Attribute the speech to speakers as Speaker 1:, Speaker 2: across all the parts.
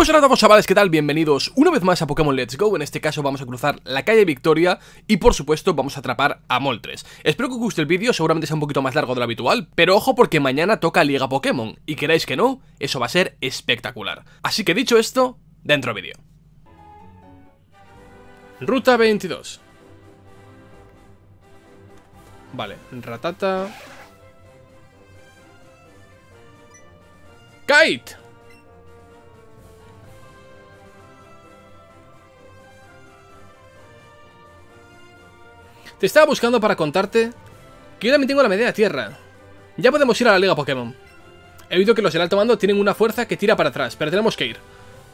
Speaker 1: Pues hola a chavales, ¿qué tal? Bienvenidos una vez más a Pokémon Let's Go. En este caso vamos a cruzar la calle Victoria Y por supuesto vamos a atrapar a Moltres. Espero que os guste el vídeo, seguramente sea un poquito más largo de lo habitual Pero ojo porque mañana toca Liga Pokémon. Y queráis que no, eso va a ser espectacular. Así que dicho esto, dentro vídeo. Ruta 22 Vale, Ratata. Kite Te estaba buscando para contarte que yo también tengo la media tierra. Ya podemos ir a la Liga Pokémon. He oído que los del alto mando tienen una fuerza que tira para atrás, pero tenemos que ir.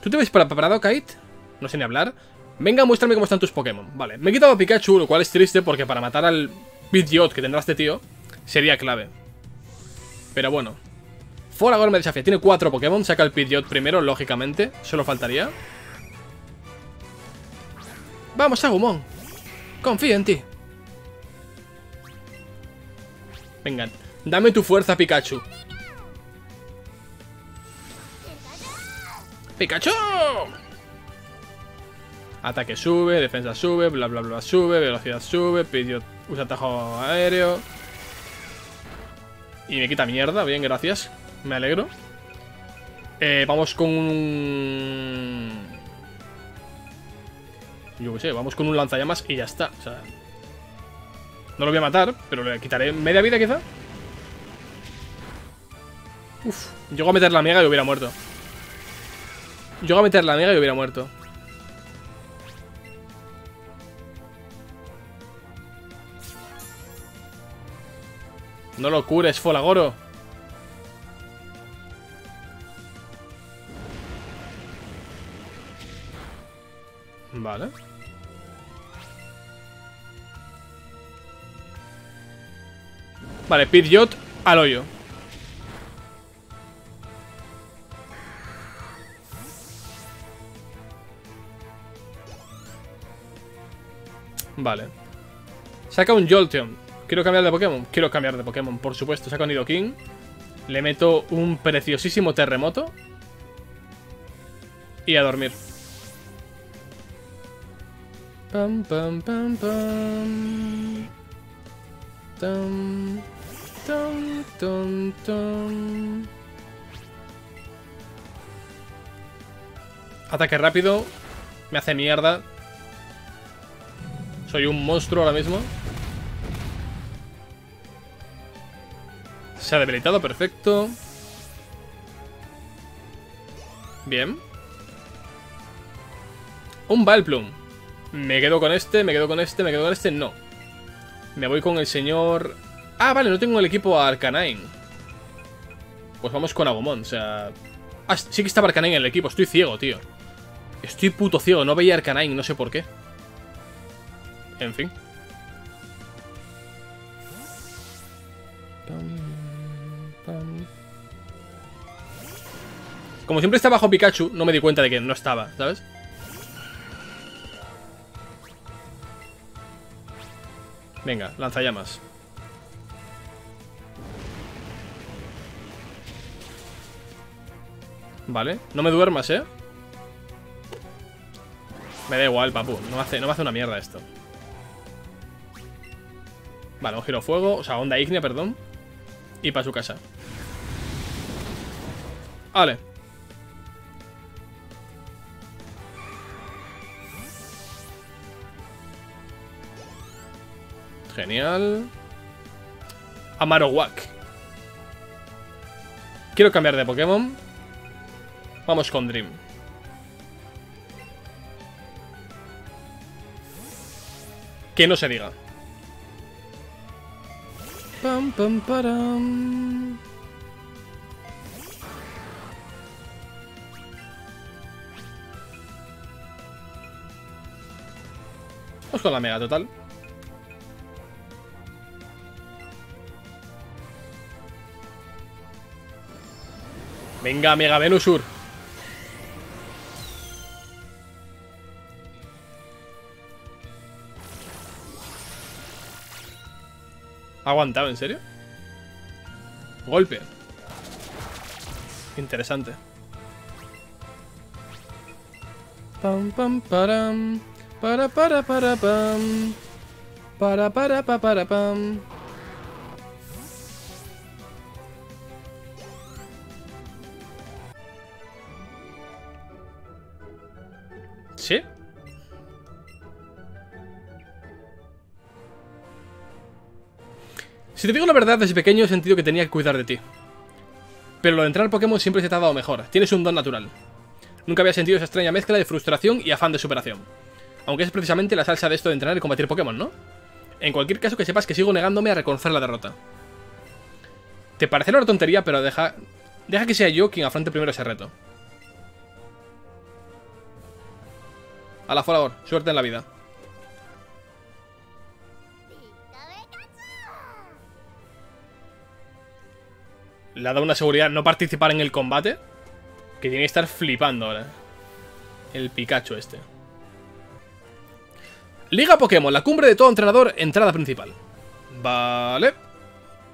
Speaker 1: ¿Tú te ves preparado, Kite? No sé ni hablar. Venga, muéstrame cómo están tus Pokémon. Vale, me he quitado a Pikachu, lo cual es triste porque para matar al Pidgeot que tendrá este tío sería clave. Pero bueno. Folagor me desafía. Tiene cuatro Pokémon. Saca el Pidgeot primero, lógicamente. Solo faltaría. Vamos, Agumon. Confío en ti. Venga, dame tu fuerza, Pikachu. ¡Pikachu! Ataque sube, defensa sube, bla bla bla sube, velocidad sube, Pidgeot usa atajo aéreo. Y me quita mierda, bien, gracias. Me alegro. Eh, vamos con un... Yo qué sé, vamos con un lanzallamas y ya está. O sea, no lo voy a matar, pero le quitaré media vida quizá. Uf, llego a meter la mega y hubiera muerto. Llego a meter la mega y hubiera muerto. No lo cures, Folagoro. Vale. Vale, Pidgeot al hoyo. Vale. Saca un Jolteon. Quiero cambiar de Pokémon. Quiero cambiar de Pokémon, por supuesto. Saca un Nidoking. Le meto un preciosísimo terremoto. Y a dormir. Pam, pam, pam, pam. Tum, Ataque rápido. Me hace mierda. Soy un monstruo ahora mismo. Se ha debilitado, perfecto. Bien. Un Valplum. Me quedo con este, me quedo con este, me quedo con este. No. Me voy con el señor... Ah, vale, no tengo el equipo Arcanine. Pues vamos con Agumon, o sea... Ah, sí que estaba Arcanine en el equipo, estoy ciego, tío. Estoy puto ciego, no veía Arcanine, no sé por qué. En fin. Como siempre está bajo Pikachu, no me di cuenta de que no estaba, ¿sabes? Venga, lanzallamas. Vale, no me duermas, ¿eh? Me da igual, papu. No me hace, no hace una mierda esto. Vale, un giro fuego. O sea, onda ígnea, perdón. Y para su casa. Vale. Genial. Amarowak. Quiero cambiar de Pokémon. Vamos con Dream. Que no se diga. Pam, pam, param. Vamos con la mega total. Venga, Mega Venusur. ¿Ha aguantado, en serio? Golpe. Interesante. pam pam param. Para para para pam. Para para pa para pam. Si te digo la verdad, desde pequeño he sentido que tenía que cuidar de ti. Pero lo de entrar Pokémon siempre se te ha dado mejor. Tienes un don natural. Nunca había sentido esa extraña mezcla de frustración y afán de superación. Aunque es precisamente la salsa de esto de entrenar y combatir Pokémon, ¿no? En cualquier caso, que sepas que sigo negándome a reconocer la derrota. Te parecerá una tontería, pero deja, deja que sea yo quien afronte primero ese reto. A la favor, suerte en la vida. Le ha dado una seguridad no participar en el combate. Que tiene que estar flipando ahora. El Pikachu este. Liga Pokémon, la cumbre de todo entrenador, entrada principal. Vale.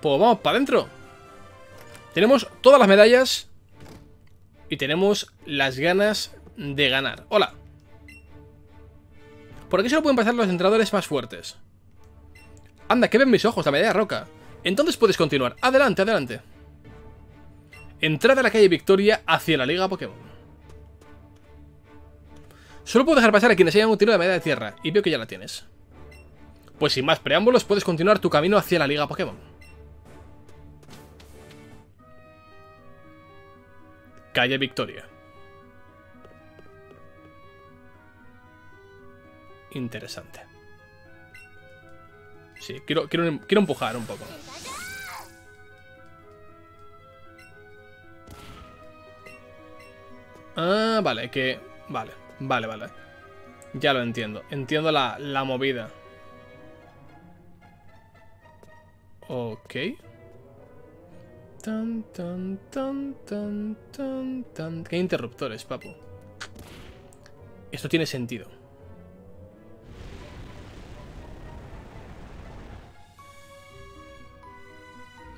Speaker 1: Pues vamos para adentro. Tenemos todas las medallas. Y tenemos las ganas de ganar. Hola. Por aquí solo pueden pasar los entrenadores más fuertes. Anda, que ven mis ojos, la medalla roca. Entonces puedes continuar. Adelante, adelante. Entrada a la calle Victoria hacia la Liga Pokémon. Solo puedo dejar pasar a quienes hayan utilizado la medalla de tierra, y veo que ya la tienes. Pues sin más preámbulos, puedes continuar tu camino hacia la Liga Pokémon. Calle Victoria. Interesante. Sí, quiero, quiero, quiero empujar un poco. Ah, vale, que... Vale, vale, vale. Ya lo entiendo. Entiendo la, la movida. Ok. Tan, tan, tan, tan, tan, tan. ¿Qué interruptores, papu? Esto tiene sentido.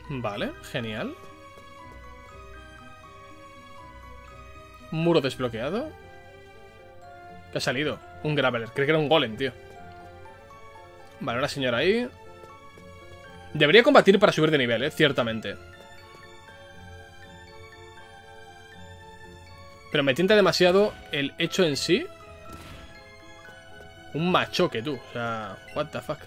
Speaker 1: Vale, genial. Muro desbloqueado. ¿Qué ha salido? Un Graveler. Creo que era un Golem, tío. Vale, una señora ahí. Debería combatir para subir de nivel, eh, ciertamente. Pero me tienta demasiado el hecho en sí. Un machoque, tú. O sea, what the fuck.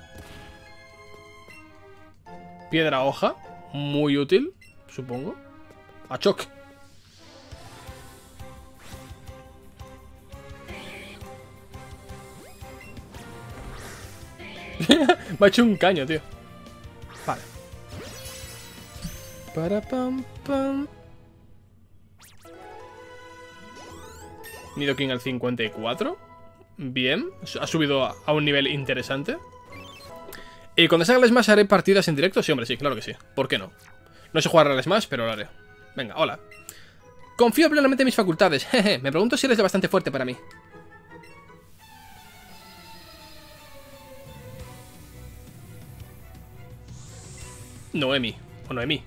Speaker 1: Piedra hoja. Muy útil, supongo. Machoque. Me ha hecho un caño, tío. Vale. Para pam pam. Nidoking al 54. Bien. Ha subido a un nivel interesante. Y cuando salga el Smash haré partidas en directo. Sí, hombre, sí, claro que sí. ¿Por qué no? No sé jugar al Smash, pero lo haré. Venga, hola. Confío plenamente en mis facultades. Jeje, me pregunto si eres bastante fuerte para mí. Noemi. O Noemi.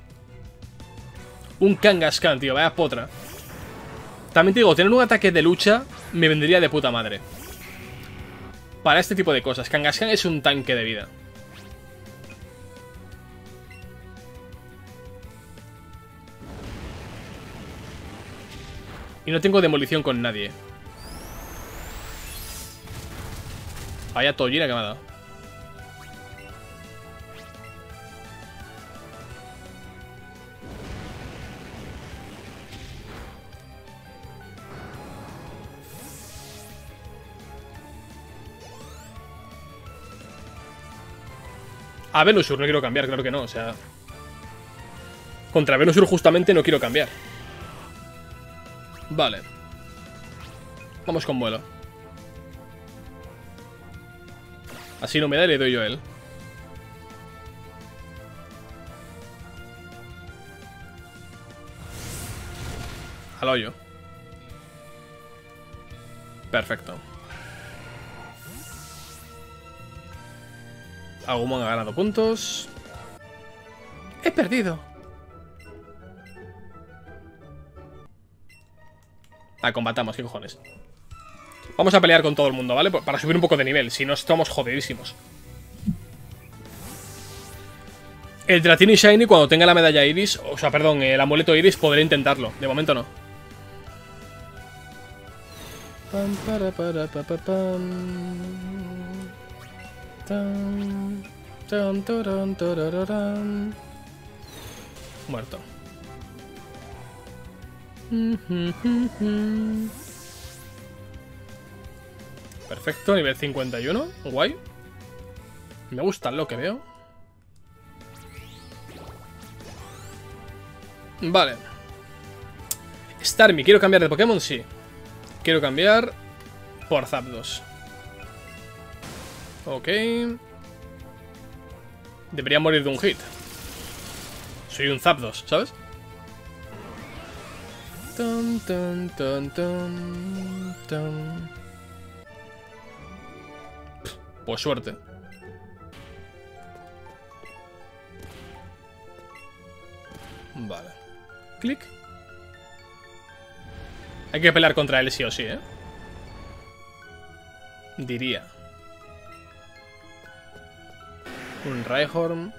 Speaker 1: Un Kangaskhan, tío. Vaya potra. También te digo, tener un ataque de lucha me vendría de puta madre. Para este tipo de cosas. Kangaskhan es un tanque de vida. Y no tengo demolición con nadie. Vaya tollina que me ha dado. A Venusaur no quiero cambiar, claro que no, o sea... Contra Venusaur justamente no quiero cambiar. Vale. Vamos con vuelo. Así no me da y le doy yo a él. Al hoyo. Perfecto. Agumon ha ganado puntos. He perdido. La combatamos, qué cojones. Vamos a pelear con todo el mundo, ¿vale? Para subir un poco de nivel, si no estamos jodidísimos. El Dratini Shiny, cuando tenga la medalla Iris, o sea, perdón, el amuleto Iris, podré intentarlo. De momento no. Pam, para, para, pa, pa, pam. Muerto. Perfecto, nivel 51. Guay. Me gusta lo que veo. Vale. Starmie, ¿quiero cambiar de Pokémon? Sí. Quiero cambiar por Zapdos. Ok. Debería morir de un hit. Soy un Zapdos, ¿sabes? Tan, tan, tan, tan. Pues suerte. Vale. Clic. Hay que pelear contra él sí o sí, ¿eh? Diría. Un Raihorn.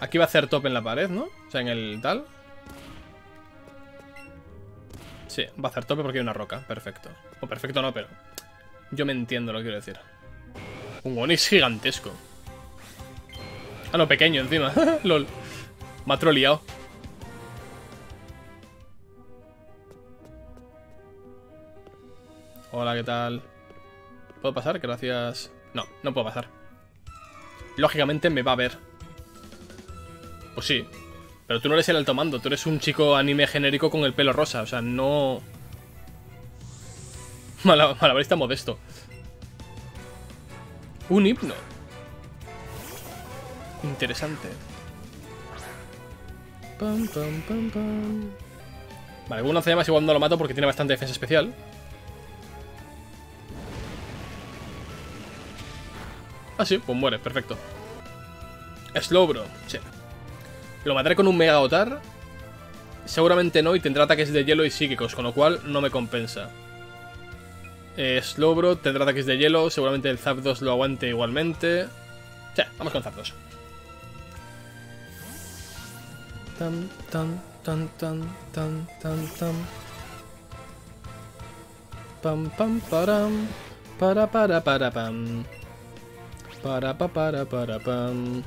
Speaker 1: Aquí va a hacer top en la pared, ¿no? O sea, en el tal. Sí, va a hacer tope porque hay una roca. Perfecto. O perfecto no, pero... Yo me entiendo lo que quiero decir. Un Onix gigantesco. Ah, no, pequeño encima. LOL. Me ha troleado. Hola, ¿qué tal? ¿Puedo pasar? Gracias. No, no puedo pasar. Lógicamente me va a ver. Pues sí. Pero tú no eres el alto mando, tú eres un chico anime genérico con el pelo rosa. O sea, no... Malabarista modesto. Un himno. Interesante. Pam, pam, pam. Vale, un lanzallamas igual no lo mato porque tiene bastante defensa especial. Ah, sí, pues muere, perfecto. Slowbro, sí. Lo mataré con un Mega Otar. Seguramente no, y tendrá ataques de hielo y psíquicos, con lo cual no me compensa. Eh, Slowbro tendrá ataques de hielo, seguramente el Zapdos lo aguante igualmente. Sí, vamos con Zapdos. Pam, pam, param. Para, para, para, pam. Para, pa, para, para, pam.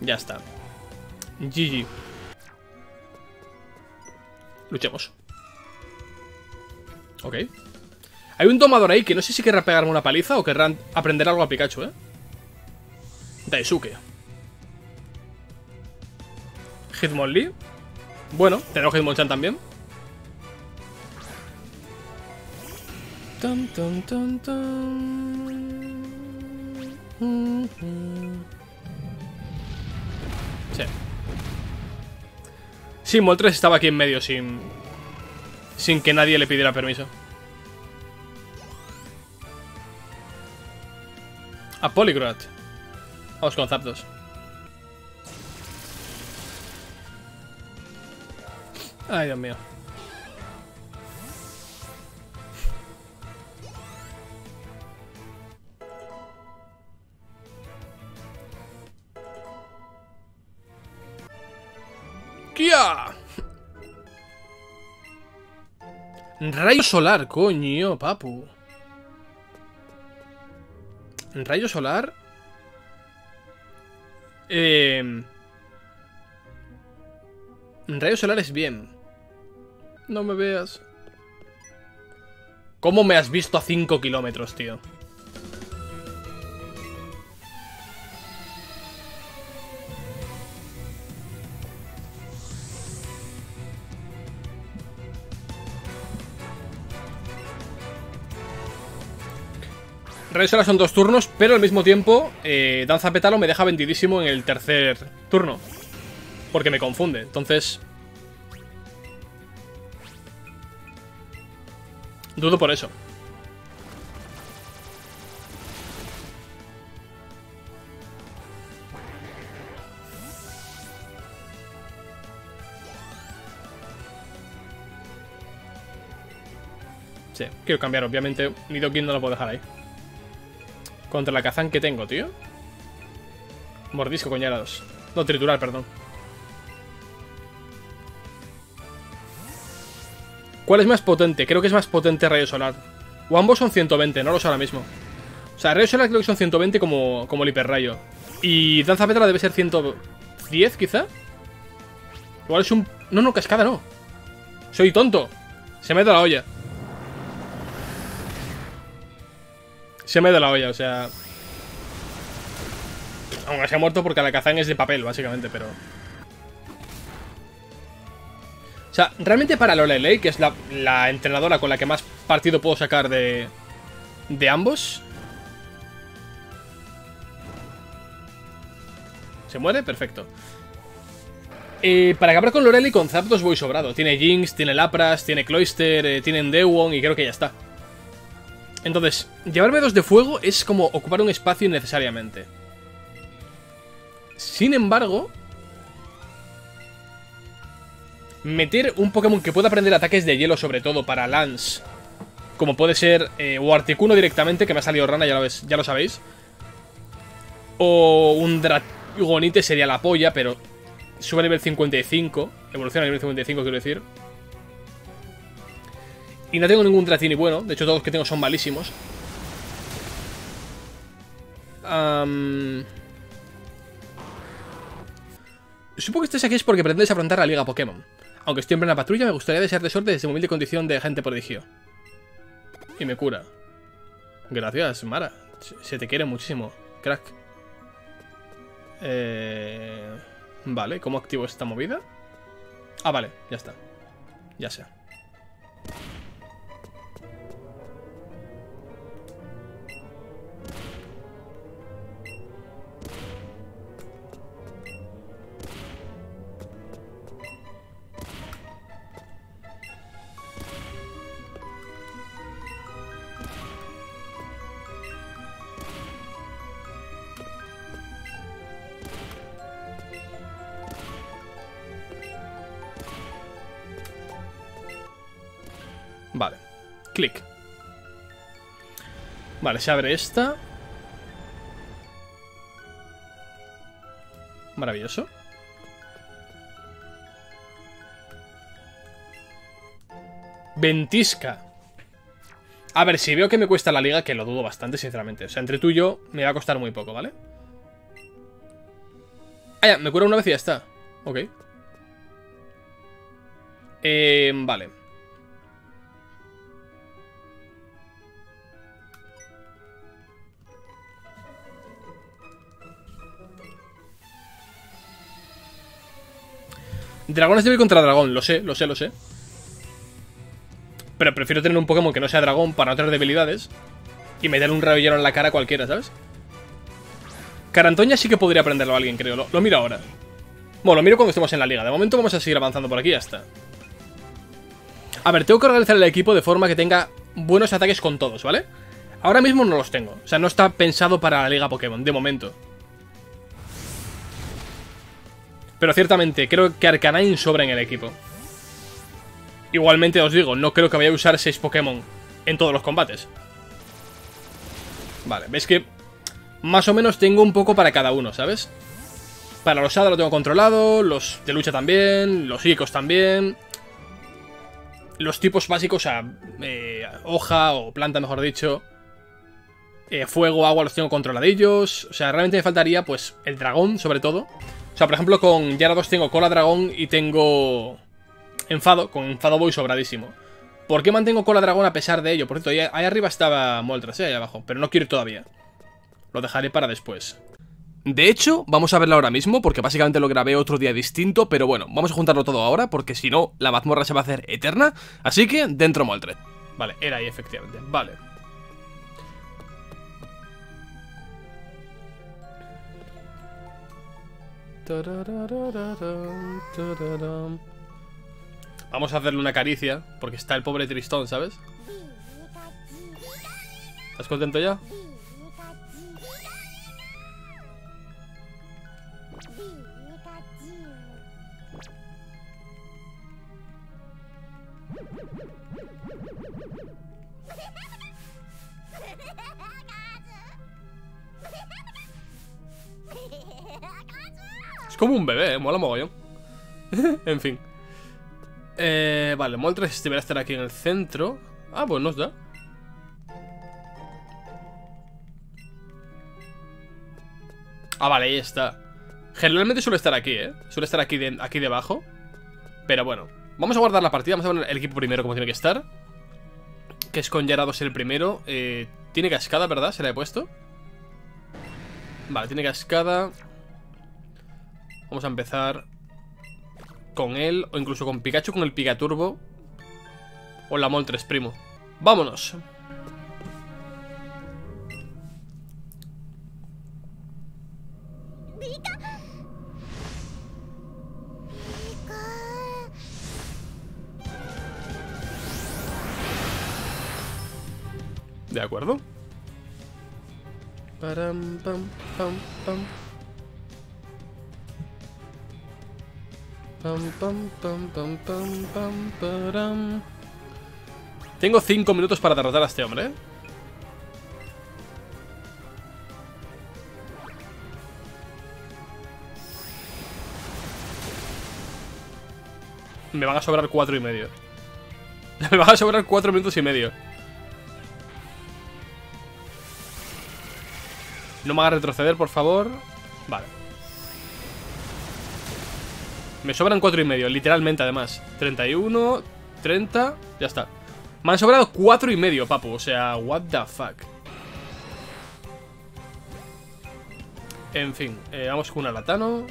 Speaker 1: Ya está. GG. Luchemos. Ok. Hay un tomador ahí que no sé si querrá pegarme una paliza o querrá aprender algo a Pikachu, ¿eh? Daisuke. Hitmonlee. Bueno, tenemos Hitmonchan también. Tan, tan, tan. Sí. Sí, Moltres estaba aquí en medio sin... Sin que nadie le pidiera permiso. A Polygrot. Vamos con Zapdos. Ay, Dios mío. Rayo solar, coño, papu. Rayo solar. Eh... Rayo solar es bien. No me veas. ¿Cómo me has visto a 5 kilómetros, tío? Rayo son dos turnos, pero al mismo tiempo eh, Danza Pétalo me deja vendidísimo en el tercer turno. Porque me confunde, entonces... Dudo por eso. Sí, quiero cambiar, obviamente. Nidoking no lo puedo dejar ahí. Contra la Kazan que tengo, tío. Mordisco con Yarados. No, triturar, perdón. ¿Cuál es más potente? Creo que es más potente Rayo Solar. O ambos son 120, no lo sé ahora mismo. O sea, Rayo Solar creo que son 120 como, como el hiperrayo. Y Danza Petra debe ser 110, quizá. Igual es un... No, no, cascada no. Soy tonto. Se me ha ido la olla. Se me ha ido la olla, o sea... Aunque se ha muerto porque la Kazan es de papel, básicamente, pero... O sea, realmente para Lorelei, que es la, la, entrenadora con la que más partido puedo sacar de, de ambos. ¿Se muere? Perfecto. Eh, para acabar con Lorelei, con Zapdos voy sobrado. Tiene Jinx, tiene Lapras, tiene Cloyster, eh, tiene Endewon y creo que ya está. Entonces, llevarme dos de fuego es como ocupar un espacio innecesariamente. Sin embargo, meter un Pokémon que pueda aprender ataques de hielo, sobre todo para Lance, como puede ser eh, o Articuno directamente, que me ha salido rana, ya lo, ves, ya lo sabéis, o un Dragonite sería la polla, pero sube a nivel 55, evoluciona a nivel 55, quiero decir. Y no tengo ningún Dratini bueno, de hecho todos los que tengo son malísimos. Supongo que estés aquí es porque pretendes afrontar la Liga Pokémon. Aunque estoy en plena patrulla, me gustaría desearte suerte desde mi humilde condición de agente prodigio. Y me cura. Gracias, Mara. Se te quiere muchísimo, crack. Eh... Vale, ¿cómo activo esta movida? Ah, vale, ya está. Ya sé. Clic. Vale, se abre esta. Maravilloso. Ventisca. A ver, si veo que me cuesta la liga, que lo dudo bastante, sinceramente. O sea, entre tú y yo me va a costar muy poco, ¿vale? Ah, ya, me cura una vez y ya está. Ok. Eh, vale. Dragón es débil contra dragón, lo sé, lo sé, lo sé. Pero prefiero tener un Pokémon que no sea dragón para tener debilidades. Y meterle un rayo en la cara a cualquiera, ¿sabes? Carantoña sí que podría aprenderlo a alguien, creo. Lo, miro ahora. Bueno, lo miro cuando estemos en la liga. De momento vamos a seguir avanzando por aquí y ya está. A ver, tengo que organizar el equipo de forma que tenga buenos ataques con todos, ¿vale? Ahora mismo no los tengo. O sea, no está pensado para la liga Pokémon, de momento. Pero ciertamente, creo que Arcanine sobra en el equipo. Igualmente os digo, no creo que vaya a usar 6 Pokémon en todos los combates. Vale, veis que más o menos tengo un poco para cada uno, ¿sabes? Para los Hada lo tengo controlado, los de lucha también, los psíquicos también. Los tipos básicos, sea, eh, hoja o planta, mejor dicho. Eh, fuego, agua los tengo controladillos. O sea, realmente me faltaría, pues, el dragón, sobre todo. O sea, por ejemplo, con Yarados tengo Cola Dragón y tengo Enfado. Con Enfado voy sobradísimo. ¿Por qué mantengo Cola Dragón a pesar de ello? Por cierto, ahí, arriba estaba Moltres, ¿eh? ahí abajo. Pero no quiero ir todavía. Lo dejaré para después. De hecho, vamos a verlo ahora mismo, porque básicamente lo grabé otro día distinto, pero bueno, vamos a juntarlo todo ahora, porque si no, la mazmorra se va a hacer eterna, así que dentro Moltres. Vale, era ahí efectivamente, vale. Vamos a hacerle una caricia, porque está el pobre Tristón, ¿sabes? ¿Estás contento ya? Es como un bebé, ¿eh? mola mogollón. en fin. Eh, vale, Moltres debería estar aquí en el centro. Ah, pues nos da. Ah, vale, ahí está. Generalmente suele estar aquí, ¿eh? Suele estar aquí, aquí debajo. Pero bueno, vamos a guardar la partida. Vamos a ver el equipo primero como tiene que estar. Que es con Yarados el primero. Eh, tiene cascada, ¿verdad? Se la he puesto. Vale, tiene cascada. Vamos a empezar con él. O incluso con Pikachu, con el Picaturbo. O la Moltres, primo. ¡Vámonos! De acuerdo. Param, pam, pam, pam. Tengo 5 minutos para derrotar a este hombre. Me van a sobrar 4 y medio. Me van a sobrar 4 minutos y medio. No me haga retroceder, por favor. Vale. Me sobran cuatro y medio, literalmente, además. 31, 30, ya está. Me han sobrado cuatro y medio, papu. O sea, what the fuck. En fin, eh, vamos con un alatano.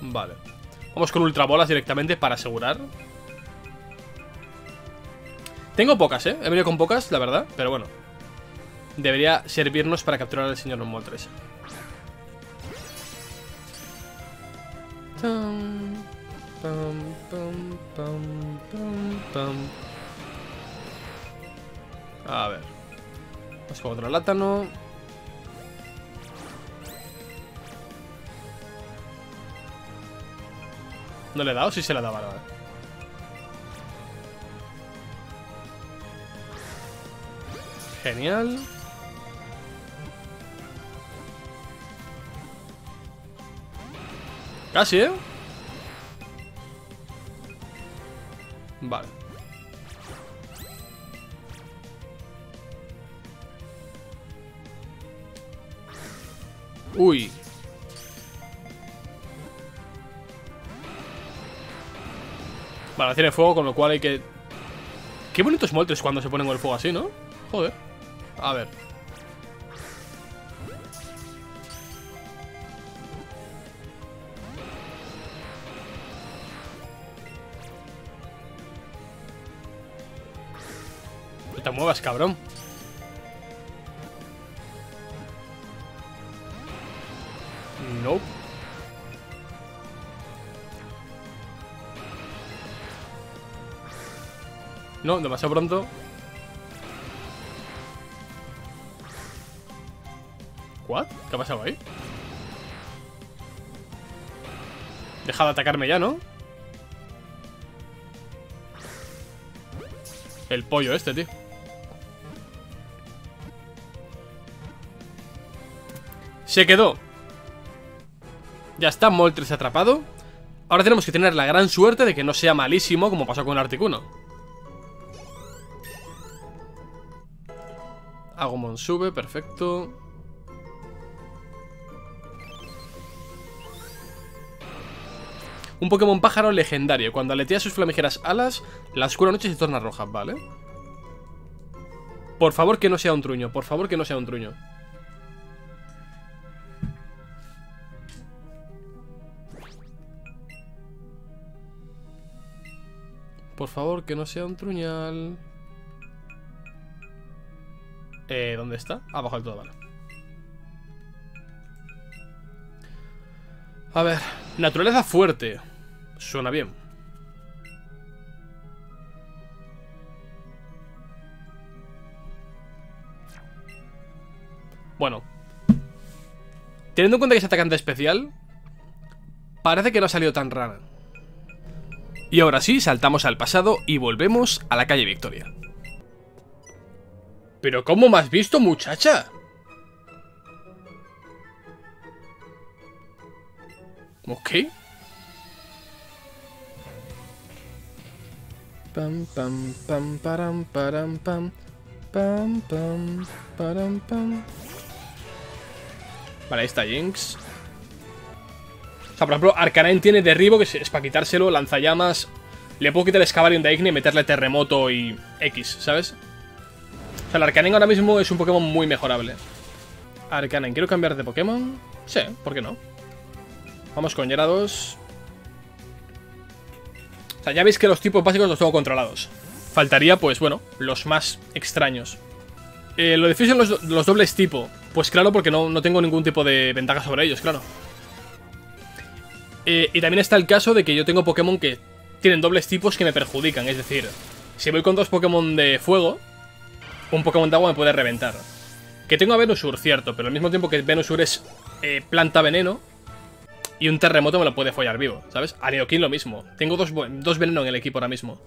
Speaker 1: Vale. Vamos con ultrabolas directamente para asegurar. Tengo pocas, ¿eh? He venido con pocas, la verdad, pero bueno. Debería servirnos para capturar al señor Moltres. A ver. Vamos con otro látano. ¿No le he dado? Sí se le ha dado, vale. Genial. Casi, ¿eh? Vale. Uy. Vale, tiene fuego, con lo cual hay que... Qué bonitos moltres cuando se ponen con el fuego así, ¿no? Joder. A ver. Muevas, cabrón. No. No, demasiado pronto. ¿Qué ha pasado ahí? Deja de atacarme ya, ¿no? El pollo este, tío Se quedó Ya está, Moltres atrapado Ahora tenemos que tener la gran suerte de que no sea malísimo como pasó con Articuno Agumon sube, perfecto Un Pokémon pájaro legendario. Cuando aletea sus flamigeras alas, la oscura noche se torna roja, ¿vale? Por favor que no sea un truño, por favor que no sea un truño. Por favor que no sea un truñal. Eh, ¿dónde está? Abajo del todo, vale. A ver, naturaleza fuerte. Suena bien. Bueno. Teniendo en cuenta que es atacante especial, parece que no ha salido tan rara. Y ahora sí, saltamos al pasado y volvemos a la calle Victoria. ¿Pero cómo me has visto, muchacha? Ok. Pam, pam, pam, param, param, pam. Pam, pam, param, pam. Vale, ahí está Jinx. Sea, por ejemplo, Arcanine tiene derribo, que es para quitárselo, lanzallamas. Le puedo quitar Escavalion de Igne y meterle terremoto y X, ¿sabes? O sea, el Arcanine ahora mismo es un Pokémon muy mejorable. Arcanine, ¿quiero cambiar de Pokémon? Sí, ¿por qué no? Vamos con Gyarados. O sea, ya veis que los tipos básicos los tengo controlados. Faltaría, pues bueno, los más extraños. Eh, lo difícil son los, los, dobles tipo. Pues claro, porque no, no, tengo ningún tipo de ventaja sobre ellos, claro. Eh, y también está el caso de que yo tengo Pokémon que tienen dobles tipos que me perjudican. Es decir, si voy con dos Pokémon de fuego, un Pokémon de agua me puede reventar. Que tengo a Venusur, cierto, pero al mismo tiempo que Venusur es eh, planta veneno, y un terremoto me lo puede follar vivo, ¿sabes? A Neokin lo mismo. Tengo dos, dos veneno en el equipo ahora mismo.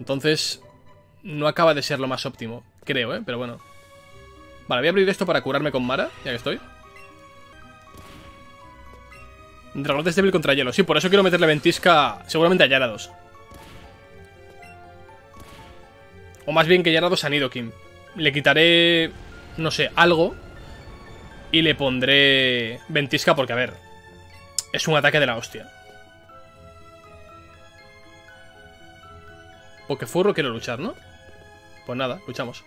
Speaker 1: Entonces, no acaba de ser lo más óptimo, creo, ¿eh? Pero bueno. Vale, voy a abrir esto para curarme con Mara, ya que estoy. Dragón es débil contra hielo. Sí, por eso quiero meterle ventisca seguramente a Yarados. O más bien que Yarados a Nidoking. Le quitaré, no sé, algo. Y le pondré ventisca porque, a ver, es un ataque de la hostia. Pokefurro quiero luchar, ¿no? Pues nada, luchamos.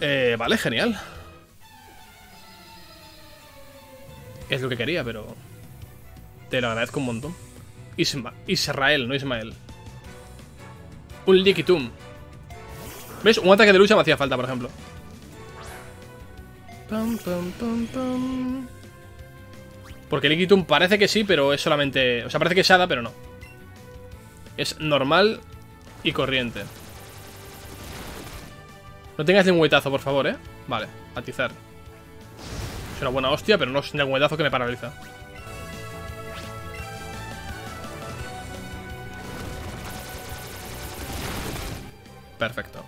Speaker 1: Eh, vale, genial. Es lo que quería, pero... Te lo agradezco un montón. Isma Israel, no Ismael. Un Liquitum. ¿Ves? Un ataque de lucha me hacía falta, por ejemplo. Porque Liquitum parece que sí, pero es solamente... O sea, parece que es Hada, pero no. Es normal y corriente. No tengas lengüetazo, por favor, ¿eh? Vale, atizar. Es una buena hostia, pero no es lengüetazo que me paraliza. Perfecto.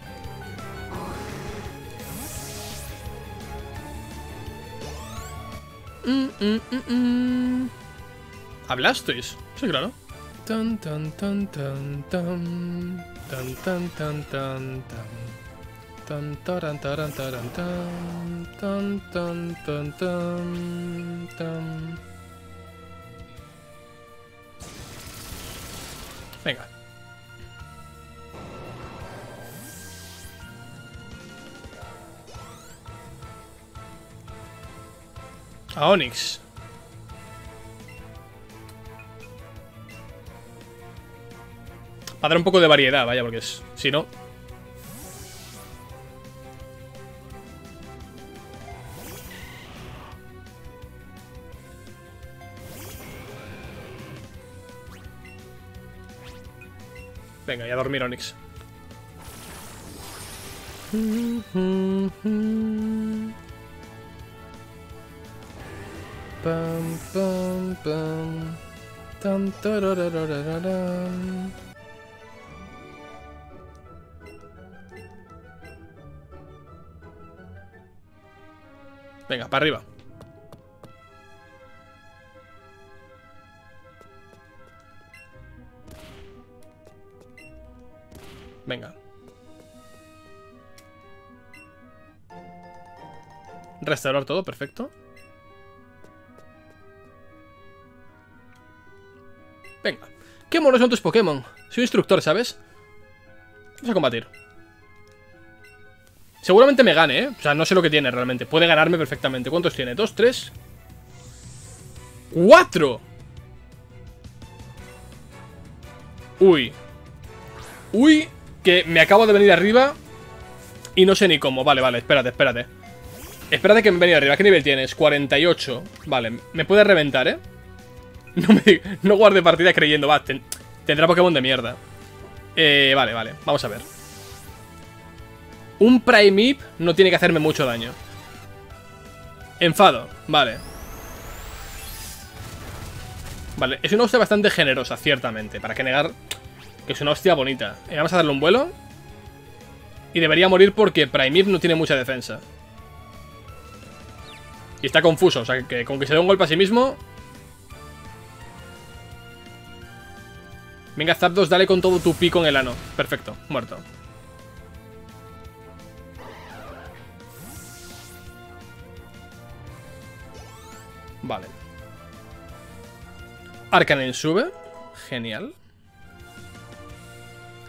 Speaker 1: Mm, mm, mm, ¿Hablasteis? Sí, claro. Tan, tan, tan, tan, tan. Tan, tan, tan, tan, tan. Taran, taran, taran, tan. Tan, tan, tan, tan. Tan. Venga. A Onix. Para dar un poco de variedad, vaya, porque es, si no... A dormir Onix. Pam, pam, pam. Venga, para arriba. Restaurar todo, perfecto. Venga. ¿Qué monos son tus Pokémon? Soy instructor, ¿sabes? Vamos a combatir. Seguramente me gane, ¿eh? O sea, no sé lo que tiene realmente. Puede ganarme perfectamente. ¿Cuántos tiene? ¿Dos, tres? ¡Cuatro! Uy. Uy, que me acabo de venir arriba y no sé ni cómo. Vale, vale, espérate, espérate. Espérate que me he venido arriba. ¿Qué nivel tienes? 48. Vale, me puede reventar, ¿eh? No, me, no guarde partida creyendo, va, tendrá Pokémon de mierda. Eh, vale, vale, vamos a ver. Un Primeep no tiene que hacerme mucho daño. Enfado, vale. Vale, es una hostia bastante generosa, ciertamente. Para que negar que es una hostia bonita. Eh, vamos a darle un vuelo. Y debería morir porque Primip no tiene mucha defensa. Y está confuso, o sea que con que se dé un golpe a sí mismo... Venga, Zapdos, dale con todo tu pico en el ano. Perfecto, muerto. Vale. Arcanine sube. Genial.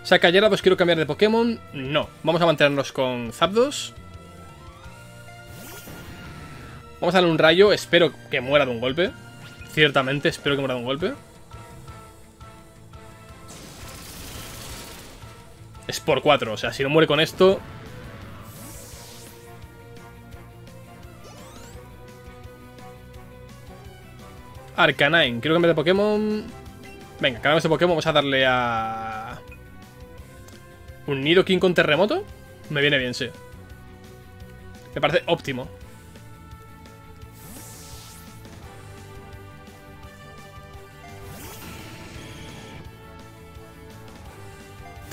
Speaker 1: Saca Gyarados, quiero cambiar de Pokémon. No, vamos a mantenernos con Zapdos. Vamos a darle un rayo, espero que muera de un golpe. Ciertamente, espero que muera de un golpe. Es por 4, o sea, si no muere con esto... Arcanine, quiero cambiar de Pokémon... Venga, cambiamos de Pokémon, vamos a darle a... ¿Un Nidoking con terremoto? Me viene bien, sí. Me parece óptimo.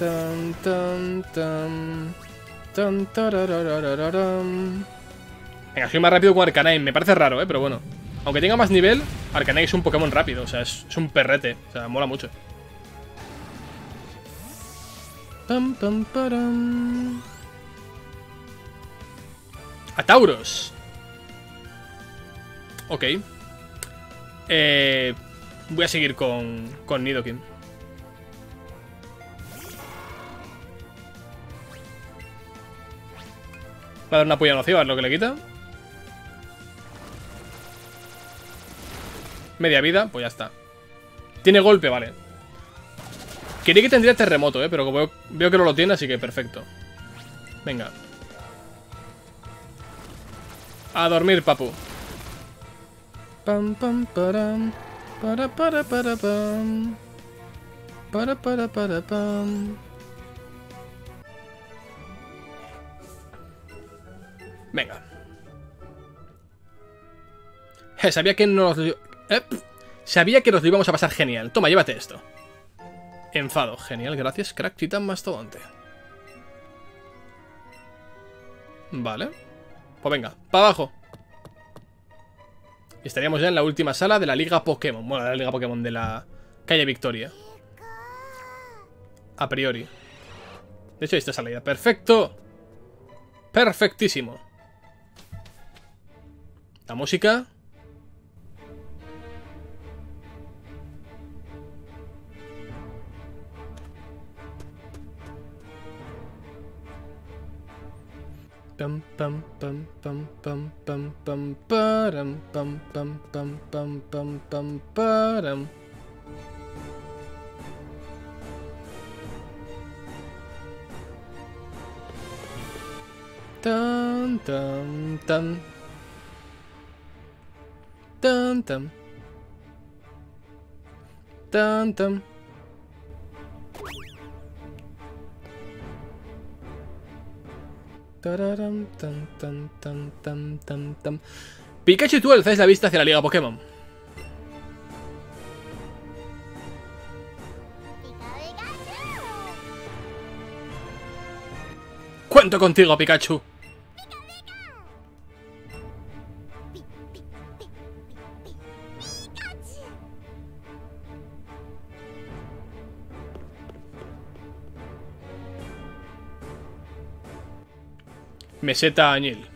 Speaker 1: Tan, tan, tan. Tan, Venga, soy más rápido con Arcanine. Me parece raro, ¿eh? Pero bueno. Aunque tenga más nivel, Arcanine es un Pokémon rápido. O sea, es, es un perrete. O sea, mola mucho. Pam, pam, param. A Tauros. Ok. Eh, voy a seguir con, con Nidoking. Va a dar una puya nociva, es lo que le quita. Media vida, pues ya está. Tiene golpe, vale. Quería que tendría terremoto, eh, pero veo, veo que no lo tiene, así que perfecto. Venga. A dormir, papu. Pam, pam, param. Para, para, para, pam. Para, para, para, pam. Venga. Eh, sabía que nos... Eh, sabía que nos lo íbamos a pasar genial. Toma, llévate esto. Enfado. Genial, gracias, crack titán mastodonte. Vale. Pues venga, para abajo. Estaríamos ya en la última sala de la Liga Pokémon. Bueno, de la Liga Pokémon de la calle Victoria. A priori. De hecho, esta salida. ¡Perfecto! Perfectísimo. La música. Pam pam pam pam pam pam pam param pam pam pam pam pam pam param Tan tan tan Tan tan Tan tan Tararam, tan, tan, tan, tan, tan, tan. Pikachu y tú alzáis la vista hacia la Liga Pokémon. Cuento contigo, Pikachu. Meseta añil.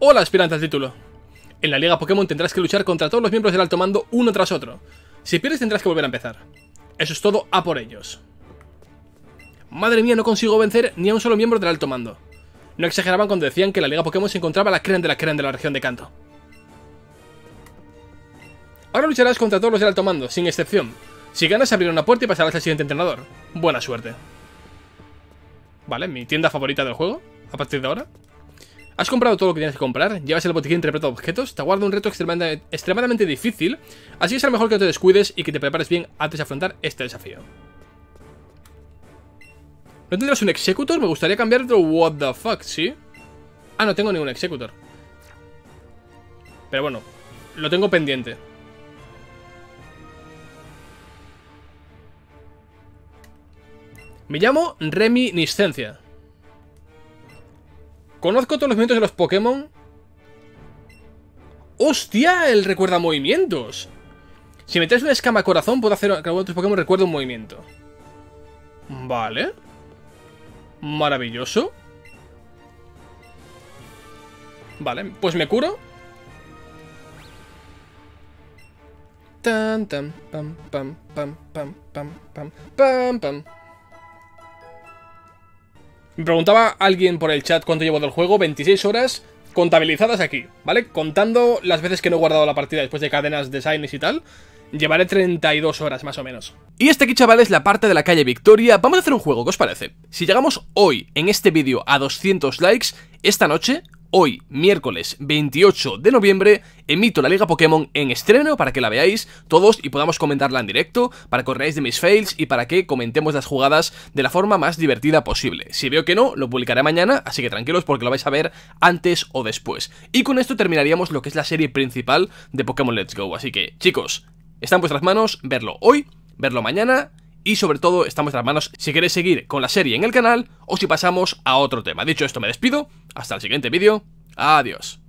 Speaker 1: Hola, aspirante al título. En la Liga Pokémon tendrás que luchar contra todos los miembros del alto mando uno tras otro. Si pierdes tendrás que volver a empezar. Eso es todo, a por ellos. Madre mía, no consigo vencer ni a un solo miembro del alto mando. No exageraban cuando decían que la Liga Pokémon se encontraba la creen de la creen de la región de Kanto. Ahora lucharás contra todos los del alto mando, sin excepción. Si ganas, abrirá una puerta y pasarás al siguiente entrenador. Buena suerte. Vale, mi tienda favorita del juego, a partir de ahora. Has comprado todo lo que tienes que comprar, llevas el botiquín repleto de objetos, te aguarda un reto extremadamente, difícil, así que es a lo mejor que te descuides y que te prepares bien antes de afrontar este desafío. ¿No tendrás un Executor? Me gustaría cambiar otro What the fuck, ¿sí? Ah, no tengo ningún Executor. Pero bueno, lo tengo pendiente. Me llamo Reminiscencia. Conozco todos los movimientos de los Pokémon. ¡Hostia! Él recuerda movimientos. Si me una escama corazón, puedo hacer que otros Pokémon recuerde un movimiento. Vale. Maravilloso. Vale, pues me curo. Tan, tan, pam, pam, pam, pam, pam, pam, pam, pam. Me preguntaba alguien por el chat cuánto llevo del juego. 26 horas contabilizadas aquí, ¿vale? Contando las veces que no he guardado la partida después de cadenas de signs y tal. Llevaré 32 horas más o menos. Y este aquí, chavales, la parte de la calle Victoria. Vamos a hacer un juego, ¿qué os parece? Si llegamos hoy, en este vídeo, a 200 likes, esta noche Hoy, miércoles 28 de noviembre, emito la Liga Pokémon en estreno para que la veáis todos y podamos comentarla en directo, para que os de mis fails y para que comentemos las jugadas de la forma más divertida posible. Si veo que no, lo publicaré mañana, así que tranquilos porque lo vais a ver antes o después. Y con esto terminaríamos lo que es la serie principal de Pokémon Let's Go, así que chicos, está en vuestras manos verlo hoy, verlo mañana y sobre todo está en vuestras manos si queréis seguir con la serie en el canal o si pasamos a otro tema. Dicho esto me despido, hasta el siguiente vídeo, adiós.